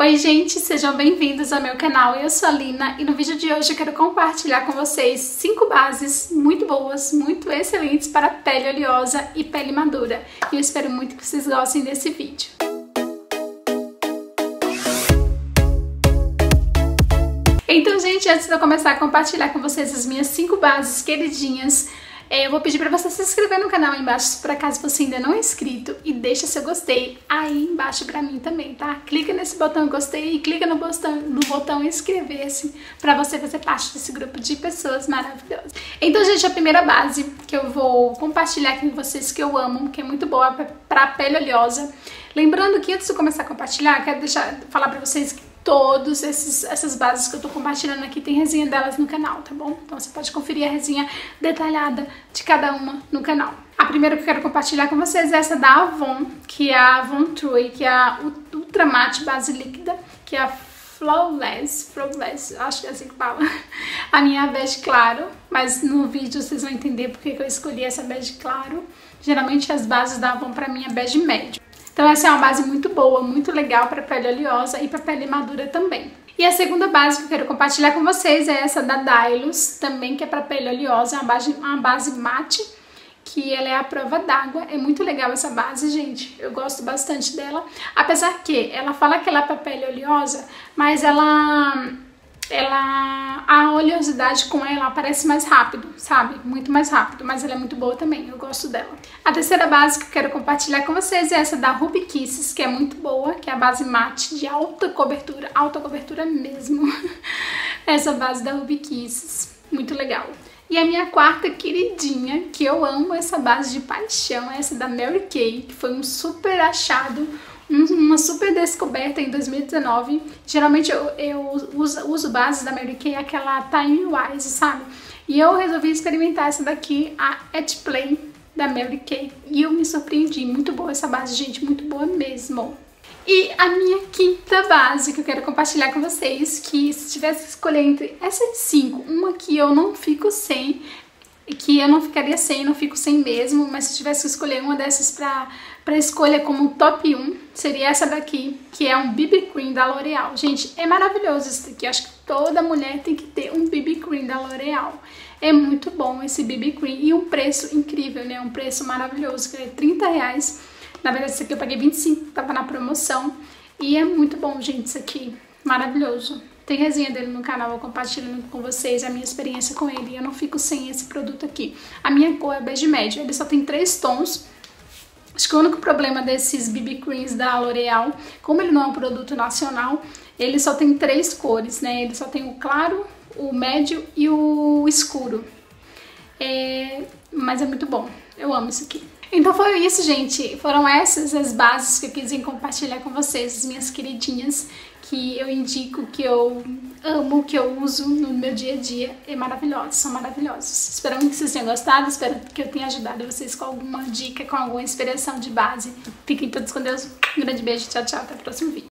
Oi gente, sejam bem-vindos ao meu canal, eu sou a Lina e no vídeo de hoje eu quero compartilhar com vocês 5 bases muito boas, muito excelentes para pele oleosa e pele madura e eu espero muito que vocês gostem desse vídeo. Então gente, antes de eu começar a compartilhar com vocês as minhas 5 bases queridinhas, eu vou pedir para você se inscrever no canal aí embaixo, por acaso você ainda não é inscrito, e deixa seu gostei aí embaixo para mim também, tá? Clica nesse botão gostei e clica no botão, no botão inscrever-se para você fazer parte desse grupo de pessoas maravilhosas. Então, gente, a primeira base que eu vou compartilhar aqui com vocês, que eu amo, que é muito boa para pele oleosa. Lembrando que antes de começar a compartilhar, quero deixar falar para vocês que todas essas bases que eu tô compartilhando aqui, tem resenha delas no canal, tá bom? Então você pode conferir a resenha detalhada de cada uma no canal. A primeira que eu quero compartilhar com vocês é essa da Avon, que é a Avon True, que é a Ultra Matte Base Líquida, que é a Flawless, Flawless, acho que é assim que fala. A minha bege claro, mas no vídeo vocês vão entender porque eu escolhi essa bege claro. Geralmente as bases da Avon pra mim é bege médio. Então essa é uma base muito boa, muito legal para pele oleosa e para pele madura também. E a segunda base que eu quero compartilhar com vocês é essa da Dylos, também que é para pele oleosa, é uma base, uma base mate, que ela é a prova d'água. É muito legal essa base, gente. Eu gosto bastante dela. Apesar que ela fala que ela é para pele oleosa, mas ela ela a oleosidade com ela aparece mais rápido, sabe? Muito mais rápido, mas ela é muito boa também, eu gosto dela. A terceira base que eu quero compartilhar com vocês é essa da Ruby Kisses, que é muito boa, que é a base mate de alta cobertura, alta cobertura mesmo. essa base da Ruby Kisses, muito legal. E a minha quarta queridinha, que eu amo essa base de paixão, é essa da Mary Kay, que foi um super achado, super descoberta em 2019. Geralmente eu, eu uso, uso base da Mary Kay, aquela Time Wise, sabe? E eu resolvi experimentar essa daqui, a At Play da Mary Kay. E eu me surpreendi. Muito boa essa base, gente. Muito boa mesmo. E a minha quinta base que eu quero compartilhar com vocês, que se tivesse que escolher entre essas cinco, uma que eu não fico sem, que eu não ficaria sem, não fico sem mesmo, mas se tivesse que escolher uma dessas pra, pra escolha como top 1, seria essa daqui, que é um BB Cream da L'Oreal. Gente, é maravilhoso isso daqui, acho que toda mulher tem que ter um BB Cream da L'Oreal. É muito bom esse BB Cream e um preço incrível, né? Um preço maravilhoso, que é 30 reais. Na verdade, esse aqui eu paguei 25, tava na promoção. E é muito bom, gente, isso aqui. Maravilhoso. Tem resenha dele no canal, eu compartilhando com vocês a minha experiência com ele. Eu não fico sem esse produto aqui. A minha cor é bege médio, ele só tem três tons. Acho que o único problema desses BB Creams da L'Oreal, como ele não é um produto nacional, ele só tem três cores, né? Ele só tem o claro, o médio e o escuro. É... Mas é muito bom, eu amo isso aqui. Então foi isso, gente. Foram essas as bases que eu quis compartilhar com vocês, as minhas queridinhas que eu indico, que eu amo, que eu uso no meu dia a dia. É maravilhosos, são maravilhosos. Espero que vocês tenham gostado, espero que eu tenha ajudado vocês com alguma dica, com alguma inspiração de base. Fiquem todos com Deus. Um grande beijo, tchau, tchau, até o próximo vídeo.